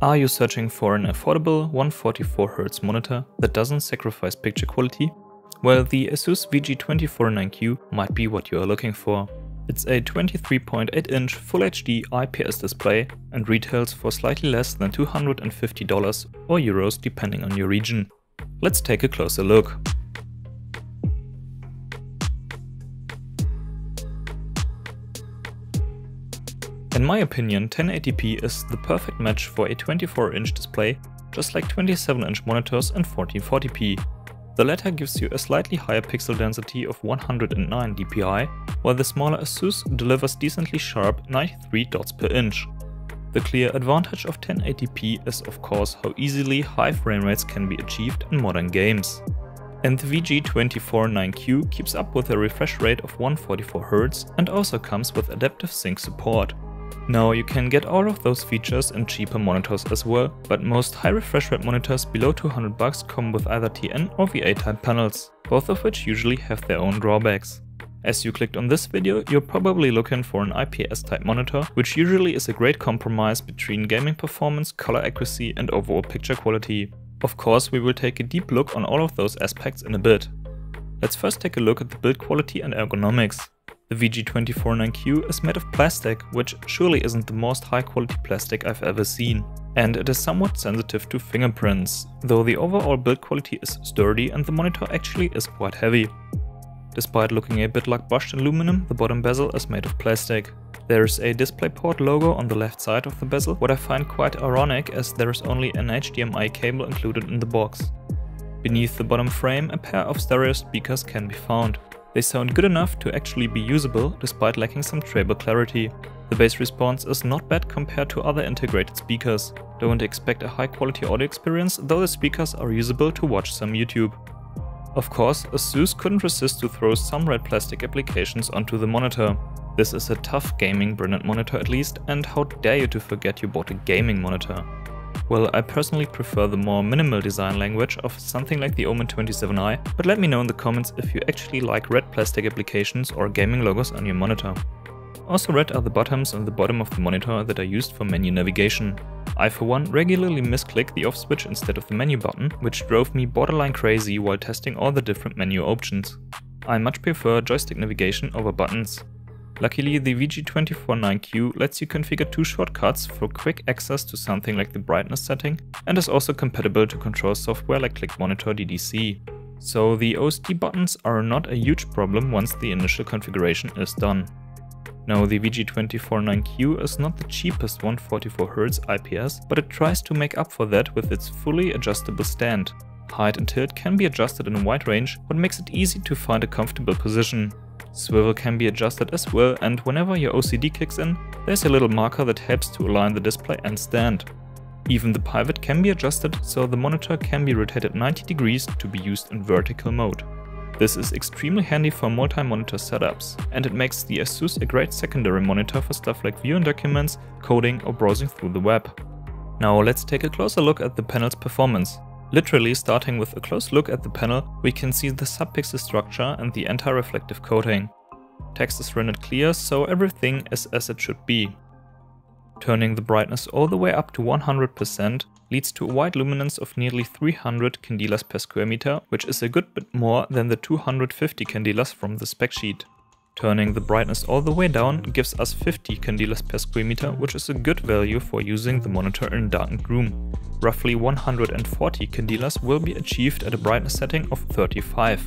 Are you searching for an affordable 144Hz monitor that doesn't sacrifice picture quality? Well, the Asus VG249Q might be what you are looking for. It's a 23.8 inch Full HD IPS display and retails for slightly less than $250 or euros depending on your region. Let's take a closer look. In my opinion, 1080p is the perfect match for a 24-inch display, just like 27-inch monitors and 1440p. The latter gives you a slightly higher pixel density of 109 dpi, while the smaller Asus delivers decently sharp 93 dots per inch. The clear advantage of 1080p is of course how easily high frame rates can be achieved in modern games. And the VG249Q keeps up with a refresh rate of 144Hz and also comes with adaptive sync support. Now you can get all of those features in cheaper monitors as well, but most high refresh rate monitors below 200 bucks come with either TN or VA type panels, both of which usually have their own drawbacks. As you clicked on this video, you're probably looking for an IPS type monitor, which usually is a great compromise between gaming performance, color accuracy and overall picture quality. Of course, we will take a deep look on all of those aspects in a bit. Let's first take a look at the build quality and ergonomics. The VG249Q is made of plastic, which surely isn't the most high quality plastic I've ever seen. And it is somewhat sensitive to fingerprints, though the overall build quality is sturdy and the monitor actually is quite heavy. Despite looking a bit like brushed aluminum, the bottom bezel is made of plastic. There is a DisplayPort logo on the left side of the bezel, what I find quite ironic as there is only an HDMI cable included in the box. Beneath the bottom frame, a pair of stereo speakers can be found. They sound good enough to actually be usable despite lacking some treble clarity. The bass response is not bad compared to other integrated speakers. Don't expect a high quality audio experience, though the speakers are usable to watch some YouTube. Of course, Asus couldn't resist to throw some red plastic applications onto the monitor. This is a TUF gaming branded monitor at least, and how dare you to forget you bought a gaming monitor. Well, I personally prefer the more minimal design language of something like the Omen 27i, but let me know in the comments if you actually like red plastic applications or gaming logos on your monitor. Also red are the buttons on the bottom of the monitor that are used for menu navigation. I for one regularly misclick the off switch instead of the menu button, which drove me borderline crazy while testing all the different menu options. I much prefer joystick navigation over buttons. Luckily, the VG249Q lets you configure two shortcuts for quick access to something like the brightness setting and is also compatible to control software like Click Monitor DDC. So the OSD buttons are not a huge problem once the initial configuration is done. Now the VG249Q is not the cheapest 144Hz IPS, but it tries to make up for that with its fully adjustable stand. Height and tilt can be adjusted in a wide range, what makes it easy to find a comfortable position. Swivel can be adjusted as well and whenever your OCD kicks in, there's a little marker that helps to align the display and stand. Even the pivot can be adjusted so the monitor can be rotated 90 degrees to be used in vertical mode. This is extremely handy for multi-monitor setups, and it makes the Asus a great secondary monitor for stuff like viewing documents, coding or browsing through the web. Now let's take a closer look at the panel's performance. Literally starting with a close look at the panel, we can see the subpixel structure and the anti-reflective coating. Text is rendered clear, so everything is as it should be. Turning the brightness all the way up to 100% leads to a white luminance of nearly 300 candelas per square meter, which is a good bit more than the 250 candelas from the spec sheet. Turning the brightness all the way down gives us 50 candelas per square meter, which is a good value for using the monitor in a darkened room. Roughly 140 candelas will be achieved at a brightness setting of 35.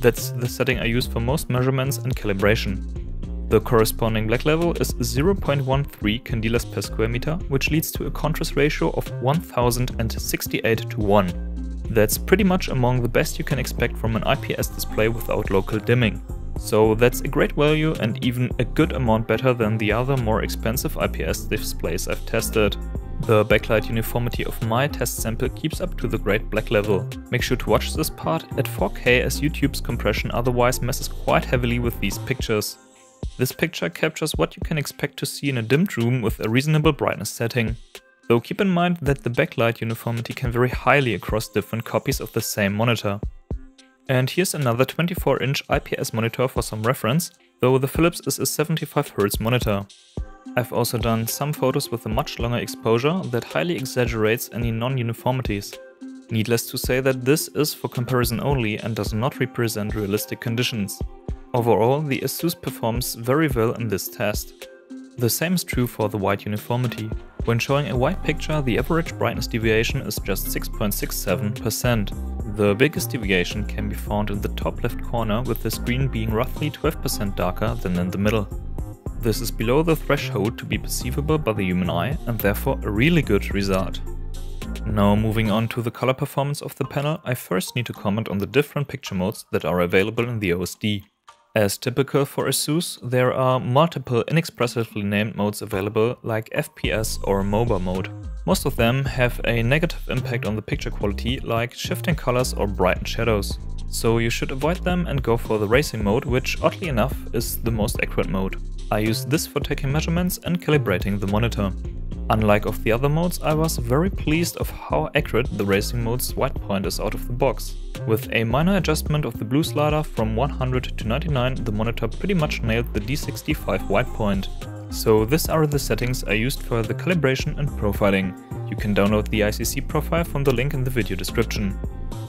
That's the setting I use for most measurements and calibration. The corresponding black level is 0.13 candelas per square meter, which leads to a contrast ratio of 1068 to 1. That's pretty much among the best you can expect from an IPS display without local dimming. So that's a great value and even a good amount better than the other more expensive IPS displays I've tested. The backlight uniformity of my test sample keeps up to the great black level. Make sure to watch this part at 4K as YouTube's compression otherwise messes quite heavily with these pictures. This picture captures what you can expect to see in a dimmed room with a reasonable brightness setting. Though keep in mind that the backlight uniformity can vary highly across different copies of the same monitor. And here's another 24-inch IPS monitor for some reference, though the Philips is a 75Hz monitor. I've also done some photos with a much longer exposure that highly exaggerates any non-uniformities. Needless to say that this is for comparison only and does not represent realistic conditions. Overall, the ASUS performs very well in this test. The same is true for the white uniformity. When showing a white picture, the average brightness deviation is just 6.67%. The biggest deviation can be found in the top left corner with the screen being roughly 12% darker than in the middle. This is below the threshold to be perceivable by the human eye and therefore a really good result. Now moving on to the color performance of the panel, I first need to comment on the different picture modes that are available in the OSD. As typical for ASUS, there are multiple inexpressively named modes available like FPS or MOBA mode. Most of them have a negative impact on the picture quality like shifting colors or brightened shadows. So you should avoid them and go for the racing mode, which oddly enough is the most accurate mode. I use this for taking measurements and calibrating the monitor. Unlike of the other modes, I was very pleased of how accurate the racing mode's white point is out of the box. With a minor adjustment of the blue slider from 100 to 99, the monitor pretty much nailed the D65 white point. So these are the settings I used for the calibration and profiling. You can download the ICC profile from the link in the video description.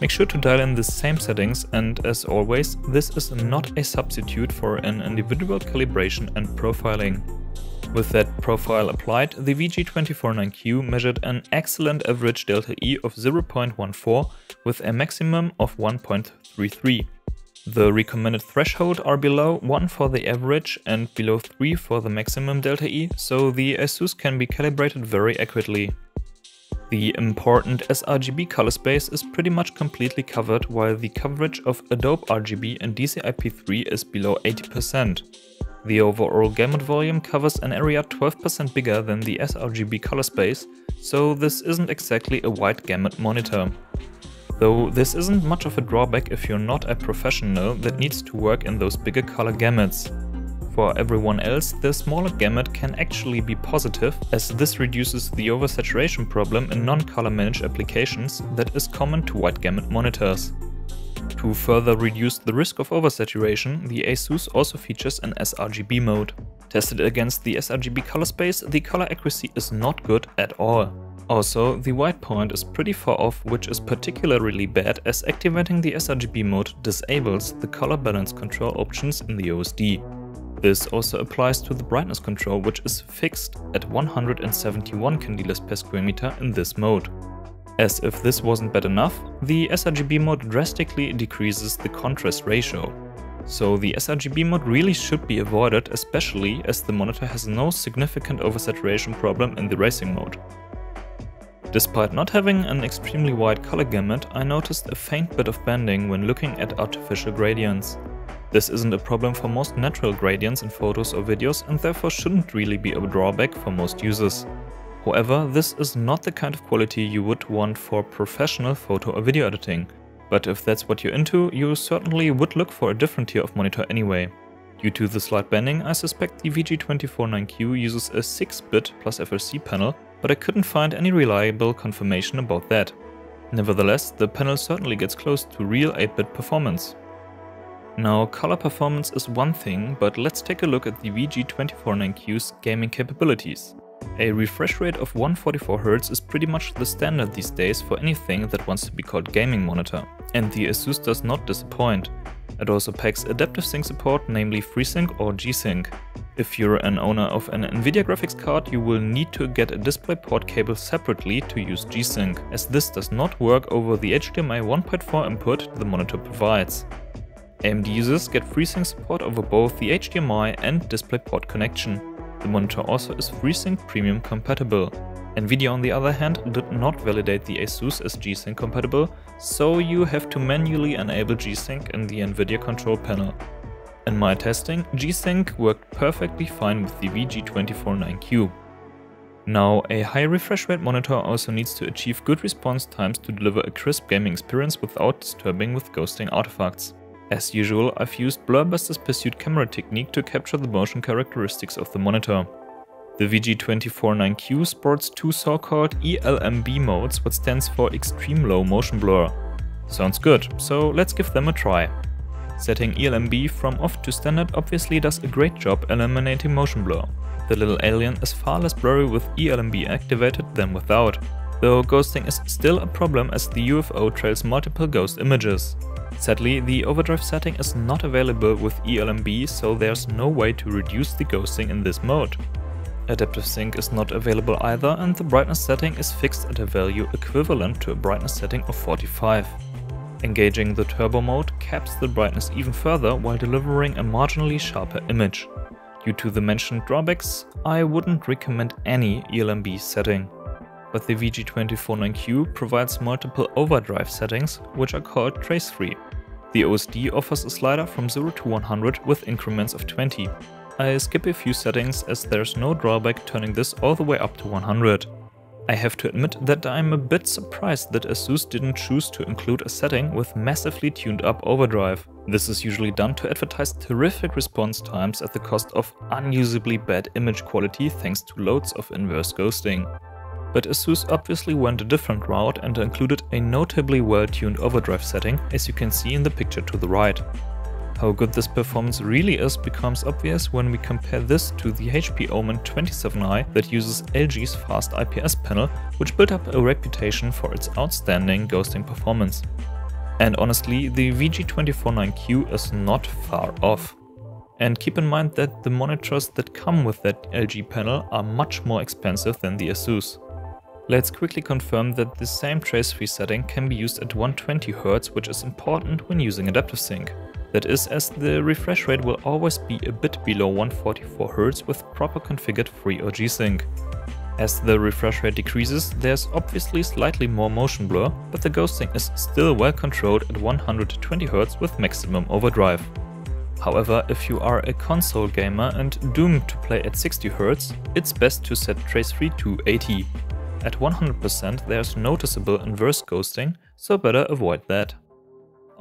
Make sure to dial in the same settings and as always, this is not a substitute for an individual calibration and profiling. With that profile applied, the VG249Q measured an excellent average delta E of 0.14 with a maximum of 1.33. The recommended threshold are below 1 for the average and below 3 for the maximum delta E, so the ASUS can be calibrated very accurately. The important sRGB color space is pretty much completely covered while the coverage of Adobe RGB and DCI-P3 is below 80%. The overall gamut volume covers an area 12% bigger than the sRGB color space, so this isn't exactly a wide gamut monitor. Though this isn't much of a drawback if you're not a professional that needs to work in those bigger color gamuts. For everyone else, the smaller gamut can actually be positive, as this reduces the oversaturation problem in non-color managed applications that is common to wide gamut monitors. To further reduce the risk of oversaturation, the ASUS also features an sRGB mode. Tested against the sRGB color space, the color accuracy is not good at all. Also, the white point is pretty far off, which is particularly bad as activating the sRGB mode disables the color balance control options in the OSD. This also applies to the brightness control, which is fixed at 171 candelas per square meter in this mode. As if this wasn't bad enough, the sRGB mode drastically decreases the contrast ratio. So the sRGB mode really should be avoided, especially as the monitor has no significant oversaturation problem in the racing mode. Despite not having an extremely wide color gamut, I noticed a faint bit of banding when looking at artificial gradients. This isn't a problem for most natural gradients in photos or videos and therefore shouldn't really be a drawback for most users. However, this is not the kind of quality you would want for professional photo or video editing. But if that's what you're into, you certainly would look for a different tier of monitor anyway. Due to the slight banding, I suspect the VG249Q uses a 6-bit plus FRC panel, but I couldn't find any reliable confirmation about that. Nevertheless, the panel certainly gets close to real 8-bit performance. Now, color performance is one thing, but let's take a look at the VG249Q's gaming capabilities. A refresh rate of 144Hz is pretty much the standard these days for anything that wants to be called gaming monitor, and the ASUS does not disappoint. It also packs adaptive sync support, namely FreeSync or G-Sync. If you're an owner of an Nvidia graphics card, you will need to get a DisplayPort cable separately to use G-Sync, as this does not work over the HDMI 1.4 input the monitor provides. AMD users get FreeSync support over both the HDMI and DisplayPort connection. The monitor also is FreeSync Premium compatible. Nvidia on the other hand did not validate the ASUS as G-Sync compatible, so you have to manually enable G-Sync in the Nvidia control panel. In my testing, G-Sync worked perfectly fine with the VG249Q. Now, a high refresh rate monitor also needs to achieve good response times to deliver a crisp gaming experience without disturbing with ghosting artifacts. As usual, I've used Blur Busters' pursuit camera technique to capture the motion characteristics of the monitor. The VG249Q sports two so-called ELMB modes, what stands for Extreme Low Motion Blur. Sounds good, so let's give them a try. Setting ELMB from off to standard obviously does a great job eliminating motion blur. The little alien is far less blurry with ELMB activated than without, though ghosting is still a problem as the UFO trails multiple ghost images. Sadly, the overdrive setting is not available with ELMB, so there's no way to reduce the ghosting in this mode. Adaptive Sync is not available either and the brightness setting is fixed at a value equivalent to a brightness setting of 45. Engaging the turbo mode caps the brightness even further while delivering a marginally sharper image. Due to the mentioned drawbacks, I wouldn't recommend any ELMB setting. But the VG249Q provides multiple overdrive settings, which are called trace-free. The OSD offers a slider from 0 to 100 with increments of 20. I skip a few settings as there's no drawback turning this all the way up to 100. I have to admit that I'm a bit surprised that ASUS didn't choose to include a setting with massively tuned up overdrive. This is usually done to advertise terrific response times at the cost of unusably bad image quality thanks to loads of inverse ghosting. But ASUS obviously went a different route and included a notably well-tuned overdrive setting, as you can see in the picture to the right. How good this performance really is becomes obvious when we compare this to the HP Omen 27i that uses LG's fast IPS panel, which built up a reputation for its outstanding ghosting performance. And honestly, the VG249Q is not far off. And keep in mind that the monitors that come with that LG panel are much more expensive than the ASUS. Let's quickly confirm that the same trace-free setting can be used at 120Hz, which is important when using Adaptive Sync. That is as the refresh rate will always be a bit below 144Hz with proper configured FreeSync or G-Sync. As the refresh rate decreases, there's obviously slightly more motion blur, but the ghosting is still well controlled at 120Hz with maximum overdrive. However, if you are a console gamer and doomed to play at 60Hz, it's best to set trace-free to 80. At 100% there's noticeable inverse ghosting, so better avoid that.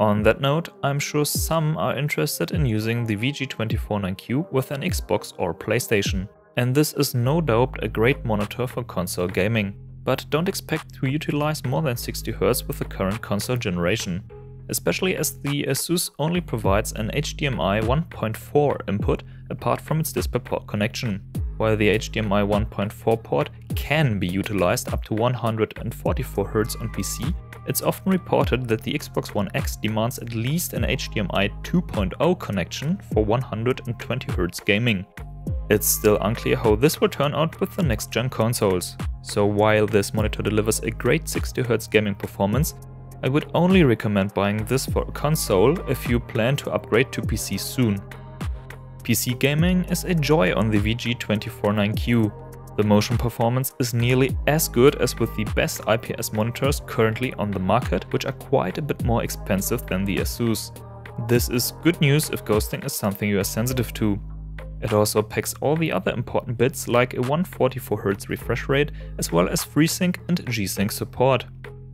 On that note, I'm sure some are interested in using the VG249Q with an Xbox or PlayStation. And this is no doubt a great monitor for console gaming. But don't expect to utilize more than 60Hz with the current console generation. Especially as the ASUS only provides an HDMI 1.4 input apart from its DisplayPort connection. While the HDMI 1.4 port can be utilized up to 144Hz on PC, it's often reported that the Xbox One X demands at least an HDMI 2.0 connection for 120Hz gaming. It's still unclear how this will turn out with the next gen consoles. So while this monitor delivers a great 60Hz gaming performance, I would only recommend buying this for a console if you plan to upgrade to PC soon. PC gaming is a joy on the VG249Q, the motion performance is nearly as good as with the best IPS monitors currently on the market, which are quite a bit more expensive than the Asus. This is good news if ghosting is something you are sensitive to. It also packs all the other important bits like a 144Hz refresh rate as well as FreeSync and G-Sync support.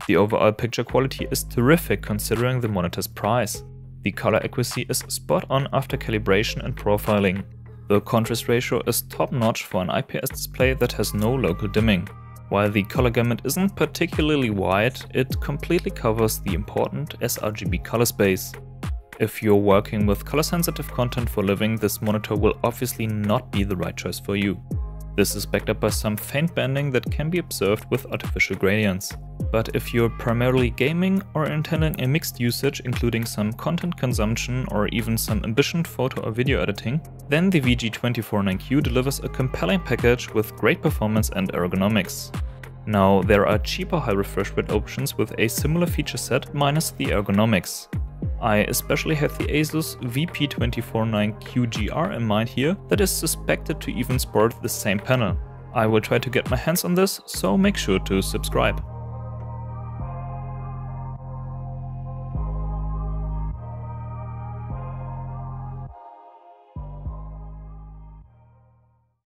The overall picture quality is terrific considering the monitor's price. The color accuracy is spot on after calibration and profiling. The contrast ratio is top notch for an IPS display that has no local dimming. While the color gamut isn't particularly wide, it completely covers the important sRGB color space. If you're working with color sensitive content for living, this monitor will obviously not be the right choice for you. This is backed up by some faint banding that can be observed with artificial gradients. But if you're primarily gaming or intending a mixed usage including some content consumption or even some ambitious photo or video editing, then the VG249Q delivers a compelling package with great performance and ergonomics. Now, there are cheaper high refresh rate options with a similar feature set minus the ergonomics. I especially have the Asus VP249QGR in mind here that is suspected to even sport the same panel. I will try to get my hands on this, so make sure to subscribe.